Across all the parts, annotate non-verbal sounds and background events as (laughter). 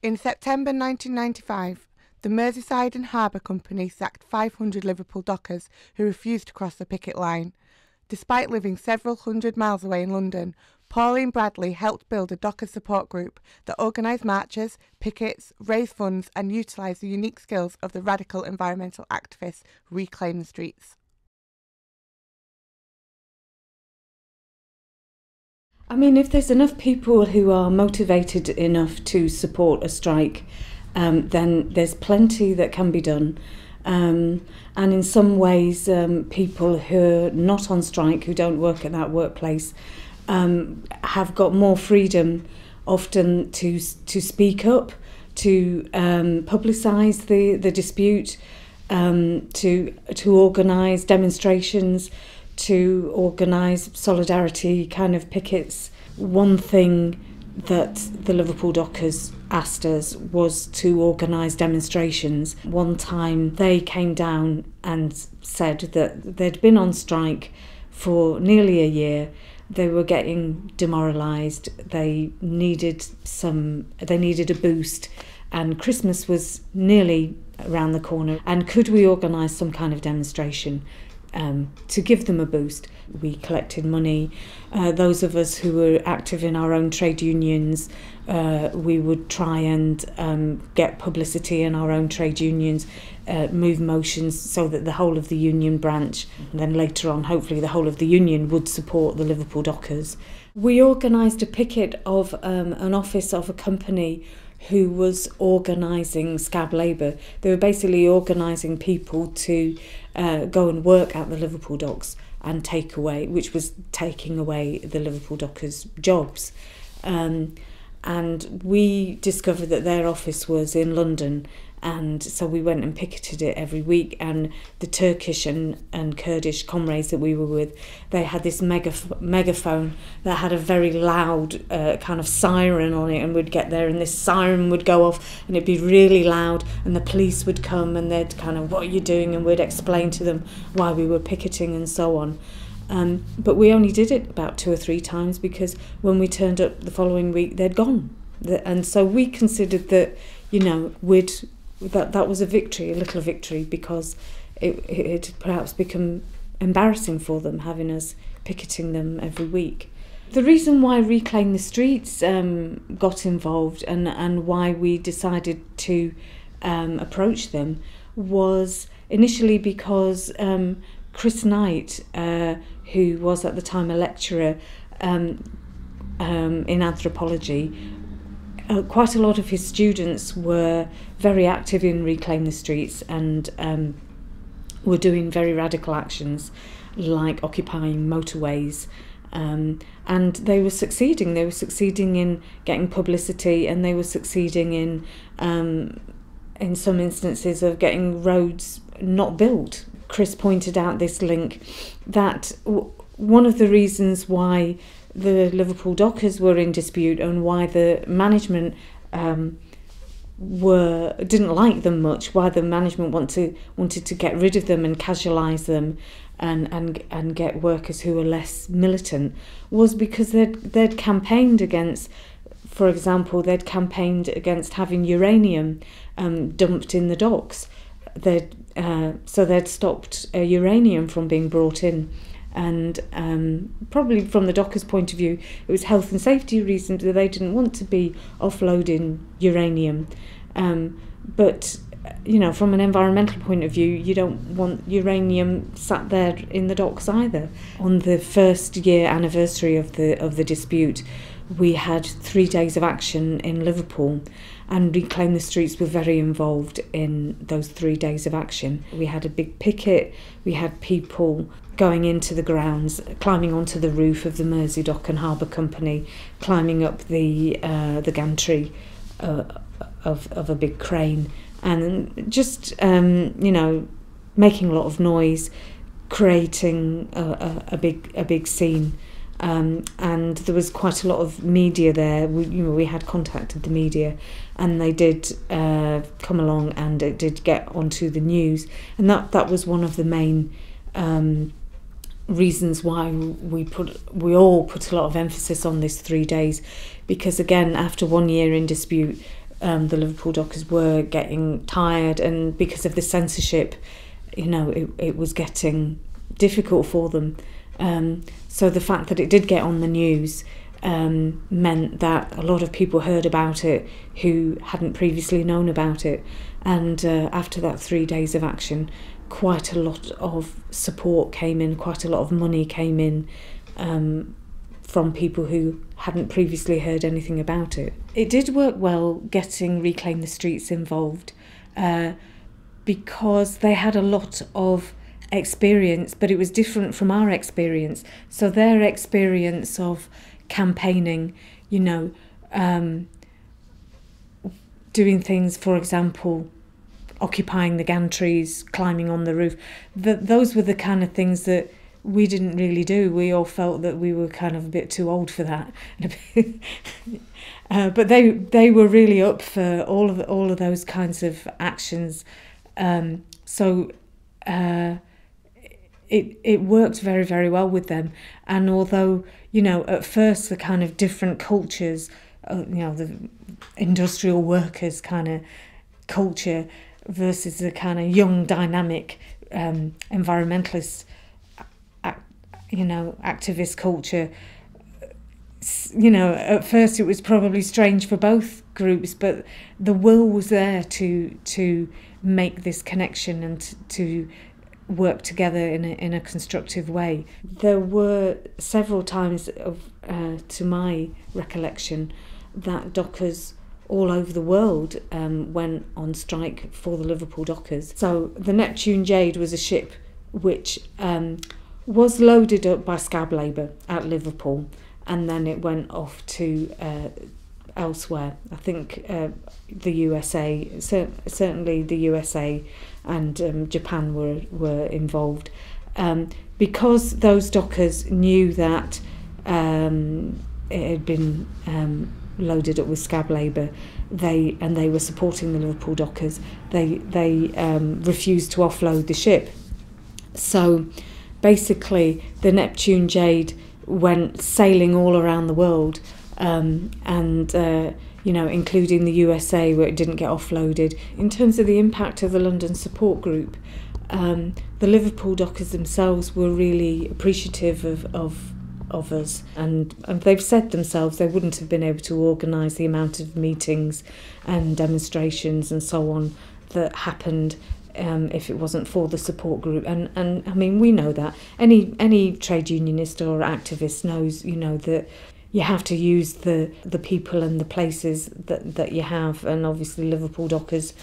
In September 1995, the Merseyside and Harbour Company sacked 500 Liverpool dockers who refused to cross the picket line. Despite living several hundred miles away in London, Pauline Bradley helped build a dockers support group that organised marches, pickets, raised funds, and utilised the unique skills of the radical environmental activists Reclaim the Streets. I mean, if there's enough people who are motivated enough to support a strike, um, then there's plenty that can be done. Um, and in some ways, um, people who are not on strike, who don't work at that workplace, um, have got more freedom often to, to speak up, to um, publicise the, the dispute, um, to, to organise demonstrations, to organise solidarity kind of pickets. One thing that the Liverpool Dockers asked us was to organise demonstrations. One time they came down and said that they'd been on strike for nearly a year. They were getting demoralised. They needed some. They needed a boost, and Christmas was nearly around the corner. And could we organise some kind of demonstration? um, to give them a boost. We collected money. Uh, those of us who were active in our own trade unions, uh, we would try and um, get publicity in our own trade unions, uh, move motions so that the whole of the union branch, and then later on, hopefully, the whole of the union would support the Liverpool Dockers. We organised a picket of um, an office of a company who was organising scab labour. They were basically organising people to uh, go and work at the Liverpool docks and take away, which was taking away the Liverpool dockers' jobs. Um, and we discovered that their office was in London and so we went and picketed it every week. And the Turkish and, and Kurdish comrades that we were with they had this mega megaphone that had a very loud uh, kind of siren on it and we'd get there and this siren would go off and it'd be really loud and the police would come and they'd kind of what are you doing? and we'd explain to them why we were picketing and so on. Um, but we only did it about two or three times because when we turned up the following week they'd gone. And so we considered that you know we'd that that was a victory, a little victory, because it, it had perhaps become embarrassing for them having us picketing them every week. The reason why Reclaim the Streets um, got involved and, and why we decided to um, approach them was initially because um, Chris Knight, uh, who was at the time a lecturer um, um, in anthropology, uh, quite a lot of his students were very active in Reclaim the Streets and um, were doing very radical actions like occupying motorways. Um, and they were succeeding. They were succeeding in getting publicity, and they were succeeding in, um, in some instances, of getting roads not built. Chris pointed out this link that one of the reasons why the Liverpool Dockers were in dispute and why the management um, were didn't like them much. Why the management want to wanted to get rid of them and casualise them, and and and get workers who were less militant was because they'd they'd campaigned against. For example, they'd campaigned against having uranium um, dumped in the docks. They'd, uh, so they'd stopped uh, uranium from being brought in and um, probably from the Dockers' point of view, it was health and safety reasons that they didn't want to be offloading uranium. Um, but you know, from an environmental point of view, you don't want uranium sat there in the docks either. On the first year anniversary of the of the dispute, we had three days of action in Liverpool, and Reclaim the Streets were very involved in those three days of action. We had a big picket, we had people going into the grounds, climbing onto the roof of the Mersey Dock and Harbour Company, climbing up the uh, the gantry uh, of of a big crane, and just um, you know making a lot of noise, creating a, a, a big a big scene. Um, and there was quite a lot of media there. We, you know, we had contacted the media, and they did uh, come along and it did get onto the news. And that that was one of the main um, reasons why we put we all put a lot of emphasis on this three days, because again, after one year in dispute, um, the Liverpool Dockers were getting tired, and because of the censorship, you know, it, it was getting difficult for them. Um, so the fact that it did get on the news um, meant that a lot of people heard about it who hadn't previously known about it. And uh, after that three days of action, quite a lot of support came in, quite a lot of money came in um, from people who hadn't previously heard anything about it. It did work well getting Reclaim the Streets involved uh, because they had a lot of experience, but it was different from our experience. So their experience of campaigning, you know, um, doing things, for example, occupying the gantries, climbing on the roof. The, those were the kind of things that we didn't really do. We all felt that we were kind of a bit too old for that. (laughs) uh, but they they were really up for all of all of those kinds of actions. Um, so uh, it it worked very very well with them. And although you know at first the kind of different cultures uh, you know the industrial workers kind of culture versus the kind of young dynamic um, environmentalist you know activist culture you know at first it was probably strange for both groups but the will was there to to make this connection and to work together in a, in a constructive way. There were several times, of, uh, to my recollection, that dockers all over the world um, went on strike for the Liverpool dockers. So the Neptune Jade was a ship which um, was loaded up by scab labour at Liverpool and then it went off to uh, elsewhere. I think uh, the USA, cer- certainly the USA and um, Japan were, were involved. Um, because those dockers knew that um, it had been um, loaded up with scab labour, they and they were supporting the Liverpool dockers. They they um, refused to offload the ship. So basically the Neptune Jade went sailing all around the world um, and uh, you know, including the USA where it didn't get offloaded. In terms of the impact of the London support group, um, the Liverpool dockers themselves were really appreciative of, of of us and, and they've said themselves they wouldn't have been able to organise the amount of meetings and demonstrations and so on that happened um, if it wasn't for the support group. And, and I mean, we know that. Any, any trade unionist or activist knows, you know, that you have to use the the people and the places that that you have and obviously Liverpool dockers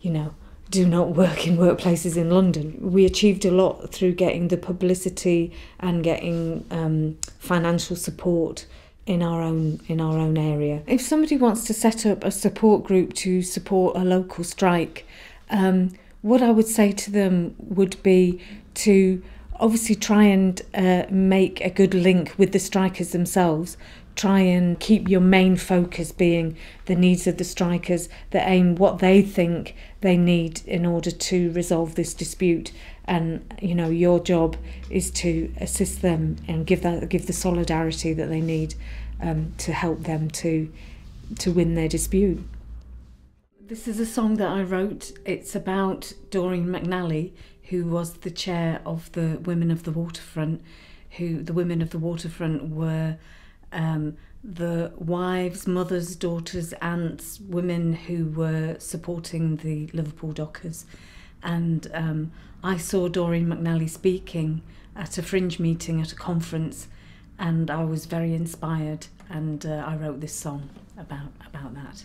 you know do not (laughs) work in workplaces in London. We achieved a lot through getting the publicity and getting um, financial support in our own in our own area. If somebody wants to set up a support group to support a local strike, um, what I would say to them would be to obviously try and uh, make a good link with the strikers themselves. Try and keep your main focus being the needs of the strikers, the aim, what they think they need in order to resolve this dispute. And you know, your job is to assist them and give that give the solidarity that they need um, to help them to to win their dispute. This is a song that I wrote. It's about Doreen McNally, who was the chair of the Women of the Waterfront. Who the Women of the Waterfront were um, the wives, mothers, daughters, aunts, women who were supporting the Liverpool Dockers. And um, I saw Doreen McNally speaking at a fringe meeting at a conference, and I was very inspired. And uh, I wrote this song about about that.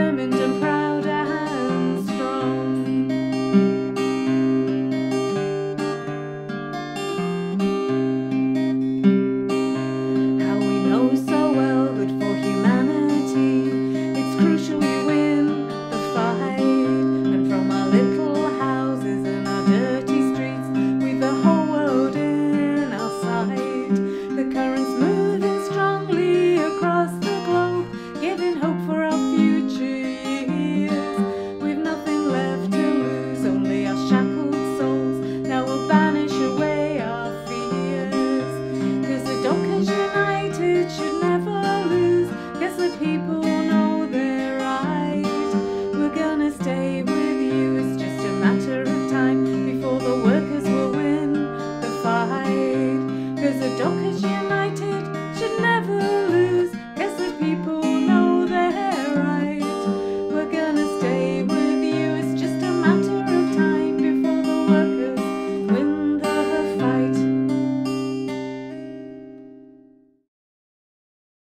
determined